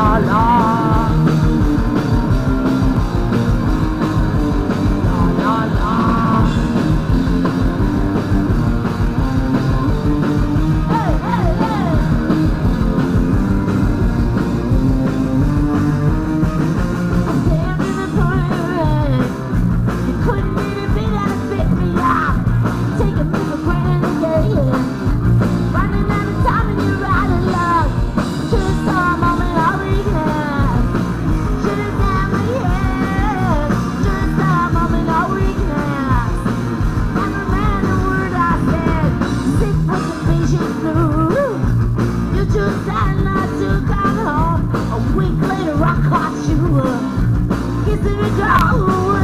la la. Kissing a girl